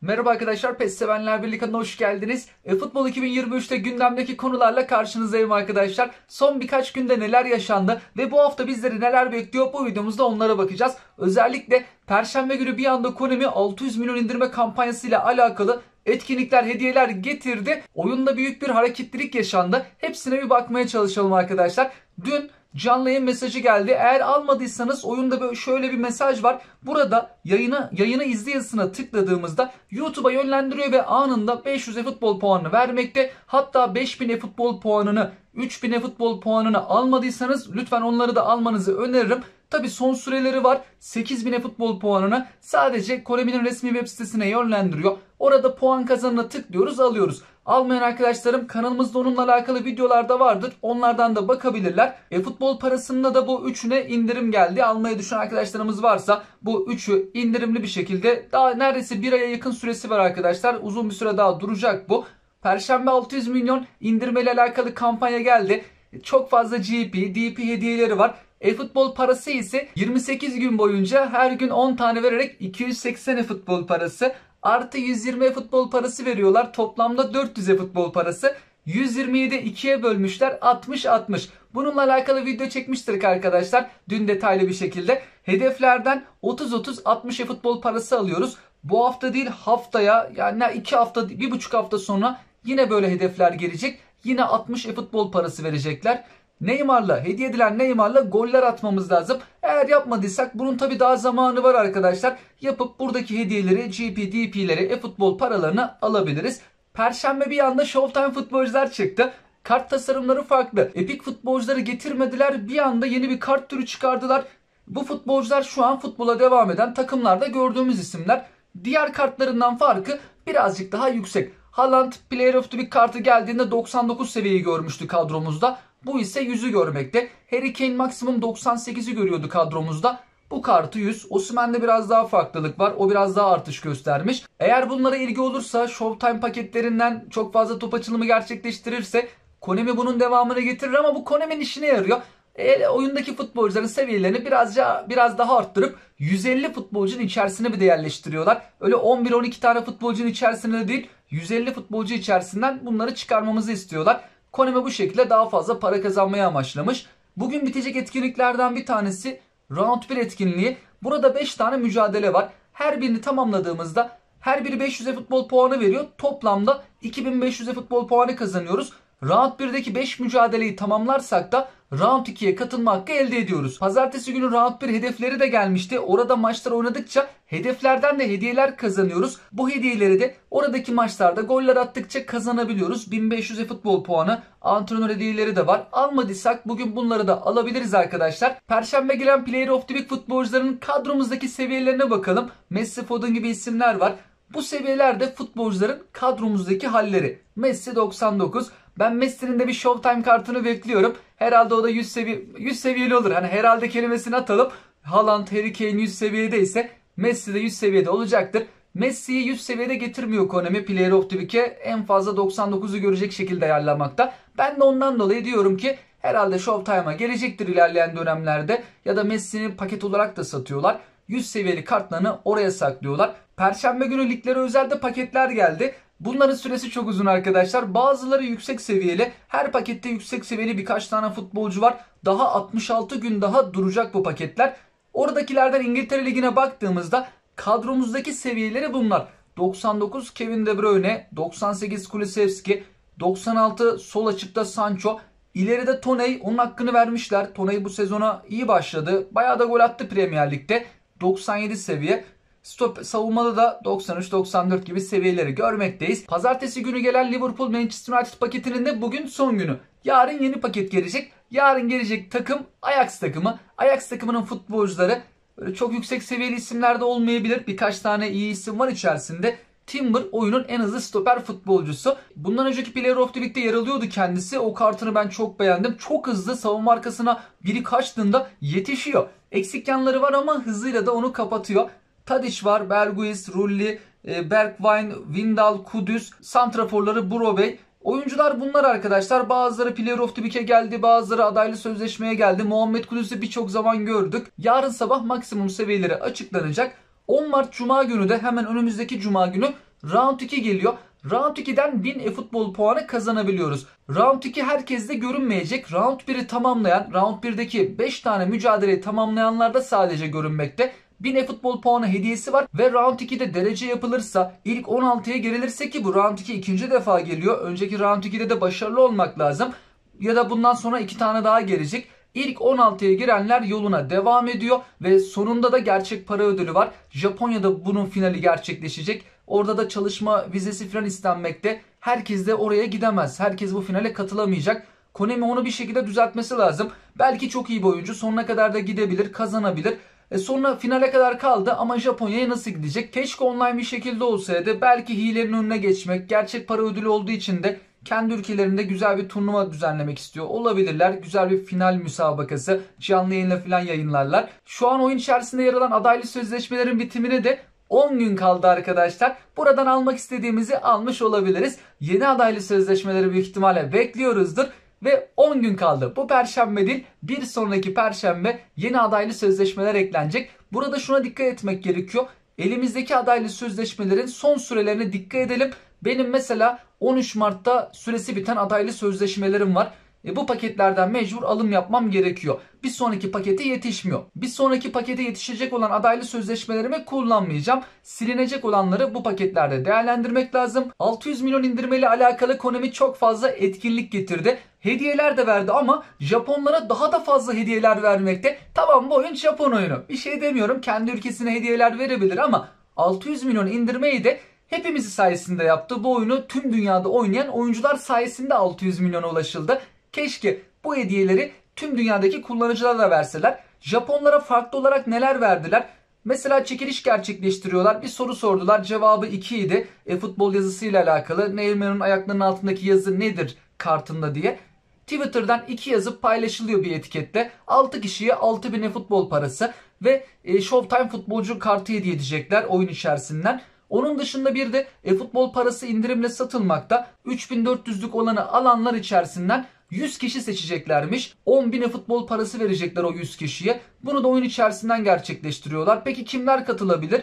Merhaba arkadaşlar, PES Sevenler Birliği kanalına hoş geldiniz. E, Futbol 2023'te gündemdeki konularla karşınızdayım arkadaşlar. Son birkaç günde neler yaşandı ve bu hafta bizleri neler bekliyor bu videomuzda onlara bakacağız. Özellikle Perşembe günü bir anda Konami 600 milyon indirme kampanyasıyla alakalı etkinlikler, hediyeler getirdi. Oyunda büyük bir hareketlilik yaşandı. Hepsine bir bakmaya çalışalım arkadaşlar. Dün canlı yayın mesajı geldi. Eğer almadıysanız oyunda böyle şöyle bir mesaj var. Burada yayını yayını izleyesine tıkladığımızda YouTube'a yönlendiriyor ve anında 500 futbol puanını vermekte. Hatta 5000 futbol puanını 3000 futbol puanını almadıysanız lütfen onları da almanızı öneririm. Tabi son süreleri var. 8000 futbol puanını sadece Konami'nin resmi web sitesine yönlendiriyor. Orada puan kazanına tıklıyoruz alıyoruz. Almayan arkadaşlarım kanalımızda onunla alakalı videolar da vardır. Onlardan da bakabilirler. E, futbol parasında da bu üçüne indirim geldi. Almayı düşünen arkadaşlarımız varsa bu üçü indirimli bir şekilde daha neredeyse bir aya yakın süresi var arkadaşlar. Uzun bir süre daha duracak bu. Perşembe 600 milyon indirmeyle alakalı kampanya geldi. Çok fazla GP, DP hediyeleri var. E-futbol parası ise 28 gün boyunca her gün 10 tane vererek 280 futbol parası artı 120 futbol parası veriyorlar. Toplamda 400 futbol parası. 127 2'ye bölmüşler 60-60. Bununla alakalı video çekmiştik arkadaşlar. Dün detaylı bir şekilde. Hedeflerden 30-30-60 futbol parası alıyoruz. Bu hafta değil haftaya yani 2 hafta 1,5 hafta sonra yine böyle hedefler gelecek. Yine 60 futbol parası verecekler. Neymar'la hediye edilen Neymar'la goller atmamız lazım. Eğer yapmadıysak bunun tabi daha zamanı var arkadaşlar. Yapıp buradaki hediyeleri GP, DP'leri, e-futbol paralarını alabiliriz. Perşembe bir anda Showtime futbolcular çıktı. Kart tasarımları farklı. Epik futbolcuları getirmediler. Bir anda yeni bir kart türü çıkardılar. Bu futbolcular şu an futbola devam eden takımlarda gördüğümüz isimler. Diğer kartlarından farkı birazcık daha yüksek. Haaland Player of the Week kartı geldiğinde 99 seviyeyi görmüştü kadromuzda. Bu ise 100'ü görmekte. Harry Kane maksimum 98'i görüyordu kadromuzda. Bu kartı 100. Osimhen'de biraz daha farklılık var. O biraz daha artış göstermiş. Eğer bunlara ilgi olursa Showtime paketlerinden çok fazla top açılımı gerçekleştirirse Konami bunun devamını getirir ama bu Konami'nin işine yarıyor. E, oyundaki futbolcuların seviyelerini birazca biraz daha arttırıp 150 futbolcunun içerisine bir de yerleştiriyorlar. Öyle 11-12 tane futbolcunun içerisinde de değil 150 futbolcu içerisinden bunları çıkarmamızı istiyorlar. Konami bu şekilde daha fazla para kazanmaya amaçlamış. Bugün bitecek etkinliklerden bir tanesi Round 1 etkinliği. Burada 5 tane mücadele var. Her birini tamamladığımızda her biri 500'e futbol puanı veriyor. Toplamda 2500'e futbol puanı kazanıyoruz. Round 1'deki 5 mücadeleyi tamamlarsak da Round 2'ye katılma hakkı elde ediyoruz. Pazartesi günü Round 1 hedefleri de gelmişti. Orada maçlar oynadıkça hedeflerden de hediyeler kazanıyoruz. Bu hediyeleri de oradaki maçlarda goller attıkça kazanabiliyoruz. 1500 futbol puanı, antrenör hediyeleri de var. Almadıysak bugün bunları da alabiliriz arkadaşlar. Perşembe gelen Player of the Week futbolcuların kadromuzdaki seviyelerine bakalım. Messi, Foden gibi isimler var. Bu seviyelerde futbolcuların kadromuzdaki halleri. Messi 99. Ben Messi'nin de bir Showtime kartını bekliyorum. Herhalde o da 100, seviye, 100 seviyeli olur. Hani herhalde kelimesini atalım. Haaland, Harry Kane 100 seviyede ise Messi de 100 seviyede olacaktır. Messi'yi 100 seviyede getirmiyor Konami Player of the Week'e en fazla 99'u görecek şekilde ayarlamakta. Ben de ondan dolayı diyorum ki herhalde Showtime'a gelecektir ilerleyen dönemlerde ya da Messi'ni paket olarak da satıyorlar. 100 seviyeli kartlarını oraya saklıyorlar. Perşembe günü liglere özelde paketler geldi. Bunların süresi çok uzun arkadaşlar. Bazıları yüksek seviyeli. Her pakette yüksek seviyeli birkaç tane futbolcu var. Daha 66 gün daha duracak bu paketler. Oradakilerden İngiltere Ligi'ne baktığımızda kadromuzdaki seviyeleri bunlar. 99 Kevin De Bruyne, 98 Kulusevski, 96 sol açıkta Sancho, İleride Toney onun hakkını vermişler. Toney bu sezona iyi başladı. Bayağı da gol attı Premier Lig'de. 97 seviye. Stop savunmada da 93-94 gibi seviyeleri görmekteyiz. Pazartesi günü gelen Liverpool Manchester United paketinin de bugün son günü. Yarın yeni paket gelecek. Yarın gelecek takım Ajax takımı. Ajax takımının futbolcuları böyle çok yüksek seviyeli isimlerde olmayabilir. Birkaç tane iyi isim var içerisinde. Timber oyunun en hızlı stoper futbolcusu. Bundan önceki Player of the Week'te yer alıyordu kendisi. O kartını ben çok beğendim. Çok hızlı savunma arkasına biri kaçtığında yetişiyor. Eksik yanları var ama hızıyla da onu kapatıyor. Tadic var, Berguis, Rulli, e, Bergwijn, Windal, Kudüs, santraforları Brobey. Oyuncular bunlar arkadaşlar. Bazıları Player of the Week'e geldi. Bazıları adaylı sözleşmeye geldi. Muhammed Kudüs'ü birçok zaman gördük. Yarın sabah maksimum seviyeleri açıklanacak. 10 Mart Cuma günü de hemen önümüzdeki Cuma günü Round 2 geliyor. Round 2'den 1000 e-futbol puanı kazanabiliyoruz. Round 2 herkeste görünmeyecek. Round 1'i tamamlayan, Round 1'deki 5 tane mücadeleyi tamamlayanlar da sadece görünmekte. 1000 e-futbol puanı hediyesi var ve Round 2'de derece yapılırsa ilk 16'ya girilirse ki bu Round 2 ikinci defa geliyor. Önceki Round 2'de de başarılı olmak lazım. Ya da bundan sonra iki tane daha gelecek. İlk 16'ya girenler yoluna devam ediyor ve sonunda da gerçek para ödülü var. Japonya'da bunun finali gerçekleşecek. Orada da çalışma vizesi falan istenmekte. Herkes de oraya gidemez. Herkes bu finale katılamayacak. Konemi onu bir şekilde düzeltmesi lazım. Belki çok iyi bir oyuncu. Sonuna kadar da gidebilir, kazanabilir. E sonra finale kadar kaldı ama Japonya'ya nasıl gidecek? Keşke online bir şekilde olsaydı. Belki hilenin önüne geçmek, gerçek para ödülü olduğu için de kendi ülkelerinde güzel bir turnuva düzenlemek istiyor olabilirler. Güzel bir final müsabakası canlı yayınla falan yayınlarlar. Şu an oyun içerisinde yer alan adaylı sözleşmelerin bitimine de 10 gün kaldı arkadaşlar. Buradan almak istediğimizi almış olabiliriz. Yeni adaylı sözleşmeleri büyük ihtimalle bekliyoruzdur. Ve 10 gün kaldı. Bu perşembe değil bir sonraki perşembe yeni adaylı sözleşmeler eklenecek. Burada şuna dikkat etmek gerekiyor. Elimizdeki adaylı sözleşmelerin son sürelerine dikkat edelim. Benim mesela 13 Mart'ta süresi biten adaylı sözleşmelerim var. E bu paketlerden mecbur alım yapmam gerekiyor. Bir sonraki pakete yetişmiyor. Bir sonraki pakete yetişecek olan adaylı sözleşmelerimi kullanmayacağım. Silinecek olanları bu paketlerde değerlendirmek lazım. 600 milyon indirmeli alakalı Konami çok fazla etkinlik getirdi. Hediyeler de verdi ama Japonlara daha da fazla hediyeler vermekte. Tamam bu oyun Japon oyunu. Bir şey demiyorum. Kendi ülkesine hediyeler verebilir ama 600 milyon indirmeyi de hepimizi sayesinde yaptı. Bu oyunu tüm dünyada oynayan oyuncular sayesinde 600 milyona ulaşıldı. Keşke bu hediyeleri tüm dünyadaki kullanıcılara da verseler. Japonlara farklı olarak neler verdiler? Mesela çekiliş gerçekleştiriyorlar. Bir soru sordular. Cevabı 2 idi. E, futbol yazısıyla alakalı. Neymar'ın ayaklarının altındaki yazı nedir kartında diye. Twitter'dan iki yazıp paylaşılıyor bir etikette. 6 kişiye 6000 futbol parası ve e, Showtime futbolcu kartı hediye edecekler oyun içerisinden. Onun dışında bir de e-futbol parası indirimle satılmakta. 3400'lük olanı alanlar içerisinden 100 kişi seçeceklermiş. 10 bin futbol parası verecekler o 100 kişiye. Bunu da oyun içerisinden gerçekleştiriyorlar. Peki kimler katılabilir?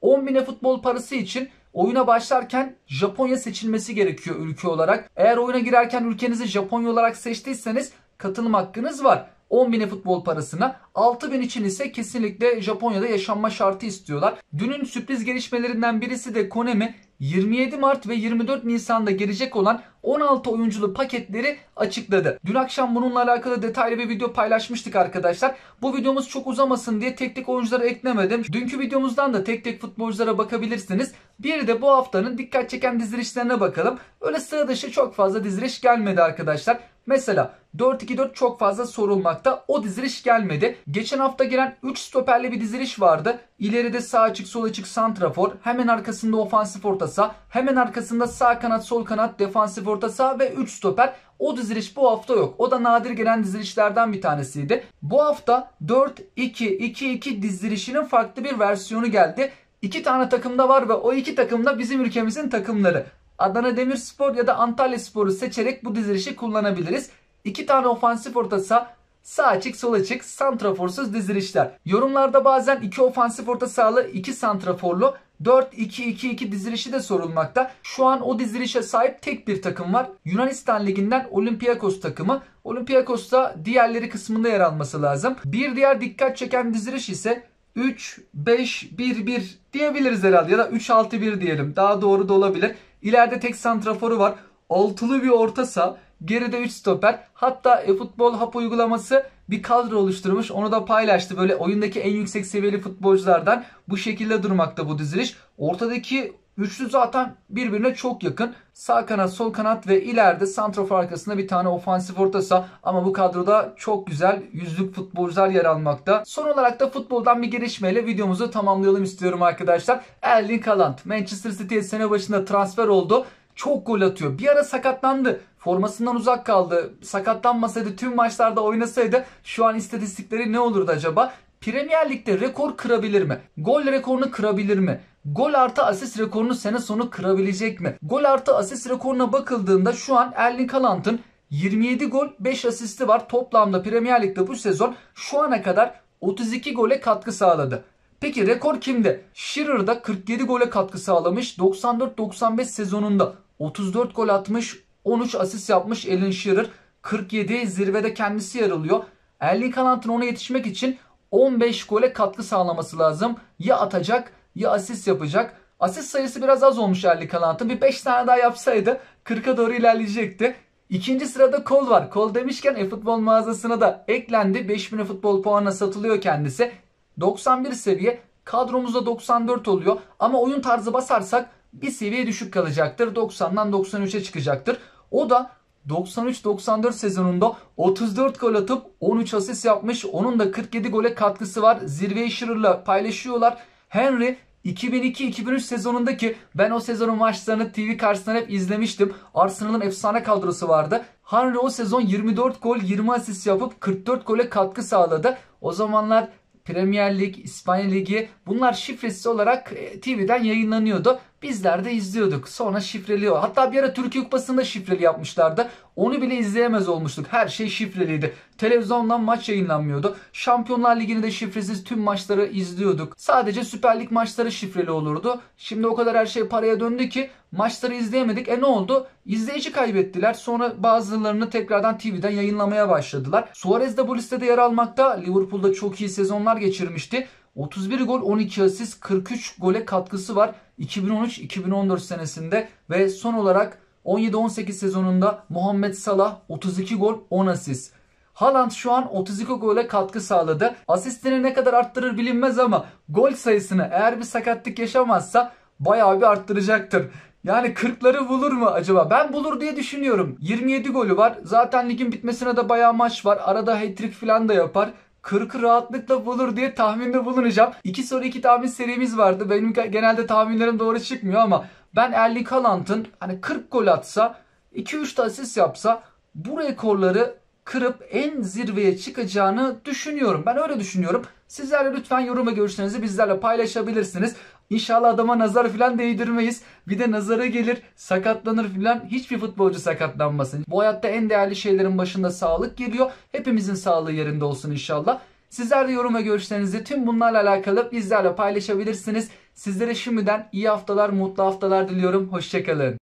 10 bin futbol parası için oyuna başlarken Japonya seçilmesi gerekiyor ülke olarak. Eğer oyuna girerken ülkenizi Japonya olarak seçtiyseniz katılım hakkınız var. 10 bini futbol parasına 6 bin için ise kesinlikle Japonya'da yaşanma şartı istiyorlar. Dünün sürpriz gelişmelerinden birisi de Konemi 27 Mart ve 24 Nisan'da gelecek olan 16 oyunculu paketleri açıkladı. Dün akşam bununla alakalı detaylı bir video paylaşmıştık arkadaşlar. Bu videomuz çok uzamasın diye tek tek oyuncuları eklemedim. Dünkü videomuzdan da tek tek futbolculara bakabilirsiniz. Bir de bu haftanın dikkat çeken dizilişlerine bakalım. Öyle sıra dışı çok fazla diziliş gelmedi arkadaşlar. Mesela 4-2-4 çok fazla sorulmakta. O diziliş gelmedi. Geçen hafta giren 3 stoperli bir diziliş vardı. İleride sağ açık sol açık santrafor. Hemen arkasında ofansif orta saha. Hemen arkasında sağ kanat sol kanat defansif orta saha ve 3 stoper. O diziliş bu hafta yok. O da nadir gelen dizilişlerden bir tanesiydi. Bu hafta 4-2-2-2 dizilişinin farklı bir versiyonu geldi. İki tane takımda var ve o iki takım da bizim ülkemizin takımları. Adana Demirspor ya da Antalya Spor'u seçerek bu dizilişi kullanabiliriz. İki tane ofansif orta saha Sağ açık sol açık santraforsuz dizilişler. Yorumlarda bazen iki ofansif orta sahalı iki santraforlu 4-2-2-2 dizilişi de sorulmakta. Şu an o dizilişe sahip tek bir takım var. Yunanistan Ligi'nden Olympiakos takımı. Olympiakos da diğerleri kısmında yer alması lazım. Bir diğer dikkat çeken diziliş ise 3-5-1-1 diyebiliriz herhalde ya da 3-6-1 diyelim. Daha doğru da olabilir. İleride tek santraforu var. Altılı bir orta saha. Geride 3 stoper. Hatta e-futbol hap uygulaması bir kadro oluşturmuş. Onu da paylaştı. Böyle oyundaki en yüksek seviyeli futbolculardan bu şekilde durmakta bu diziliş. Ortadaki Üçlü zaten birbirine çok yakın. Sağ kanat, sol kanat ve ileride santrafor arkasında bir tane ofansif orta saha. Ama bu kadroda çok güzel yüzlük futbolcular yer almakta. Son olarak da futboldan bir gelişmeyle videomuzu tamamlayalım istiyorum arkadaşlar. Erling Haaland Manchester City'ye sene başında transfer oldu. Çok gol atıyor. Bir ara sakatlandı. Formasından uzak kaldı. Sakatlanmasaydı tüm maçlarda oynasaydı şu an istatistikleri ne olurdu acaba? Premier Lig'de rekor kırabilir mi? Gol rekorunu kırabilir mi? Gol artı asist rekorunu sene sonu kırabilecek mi? Gol artı asist rekoruna bakıldığında şu an Erling Haaland'ın 27 gol 5 asisti var. Toplamda Premier Lig'de bu sezon şu ana kadar 32 gole katkı sağladı. Peki rekor kimde? Shearer'da 47 gole katkı sağlamış. 94-95 sezonunda 34 gol atmış. 13 asist yapmış Alan Shearer. 47 zirvede kendisi yer alıyor. Erling Haaland'ın ona yetişmek için 15 gole katkı sağlaması lazım. Ya atacak ya asist yapacak. Asist sayısı biraz az olmuş Erling Haaland'ın. Bir 5 tane daha yapsaydı 40'a doğru ilerleyecekti. İkinci sırada Kol var. Kol demişken e-futbol mağazasına da eklendi. 5000 futbol puanına satılıyor kendisi. 91 seviye. Kadromuzda 94 oluyor. Ama oyun tarzı basarsak bir seviye düşük kalacaktır. 90'dan 93'e çıkacaktır. O da 93-94 sezonunda 34 gol atıp 13 asist yapmış. Onun da 47 gole katkısı var. Zirveyi Shearer'la paylaşıyorlar. Henry 2002-2003 sezonundaki ben o sezonun maçlarını TV karşısında hep izlemiştim. Arsenal'ın efsane kadrosu vardı. Henry o sezon 24 gol 20 asist yapıp 44 gole katkı sağladı. O zamanlar Premier Lig, İspanya Ligi bunlar şifresi olarak e, TV'den yayınlanıyordu. Bizler de izliyorduk. Sonra şifreliyor. Hatta bir ara Türkiye Kupası'nda şifreli yapmışlardı. Onu bile izleyemez olmuştuk. Her şey şifreliydi. Televizyondan maç yayınlanmıyordu. Şampiyonlar Ligi'ni de şifresiz tüm maçları izliyorduk. Sadece Süper Lig maçları şifreli olurdu. Şimdi o kadar her şey paraya döndü ki maçları izleyemedik. E ne oldu? İzleyici kaybettiler. Sonra bazılarını tekrardan TV'den yayınlamaya başladılar. Suarez de bu listede yer almakta. Liverpool'da çok iyi sezonlar geçirmişti. 31 gol 12 asist 43 gole katkısı var 2013-2014 senesinde ve son olarak 17-18 sezonunda Muhammed Salah 32 gol 10 asist. Haaland şu an 32 gole katkı sağladı. Asistini ne kadar arttırır bilinmez ama gol sayısını eğer bir sakatlık yaşamazsa bayağı bir arttıracaktır. Yani 40'ları bulur mu acaba? Ben bulur diye düşünüyorum. 27 golü var. Zaten ligin bitmesine de bayağı maç var. Arada hat-trick falan da yapar. 40'ı rahatlıkla bulur diye tahminde bulunacağım. 2 soru 2 tahmin serimiz vardı. Benim genelde tahminlerim doğru çıkmıyor ama ben Erling Haaland'ın hani 40 gol atsa 2-3 asist yapsa bu rekorları kırıp en zirveye çıkacağını düşünüyorum. Ben öyle düşünüyorum. Sizler de lütfen yorum ve görüşlerinizi bizlerle paylaşabilirsiniz. İnşallah adama nazar falan değdirmeyiz. Bir de nazara gelir, sakatlanır falan. Hiçbir futbolcu sakatlanmasın. Bu hayatta en değerli şeylerin başında sağlık geliyor. Hepimizin sağlığı yerinde olsun inşallah. Sizler de yorum ve görüşlerinizi tüm bunlarla alakalı bizlerle paylaşabilirsiniz. Sizlere şimdiden iyi haftalar, mutlu haftalar diliyorum. Hoşçakalın.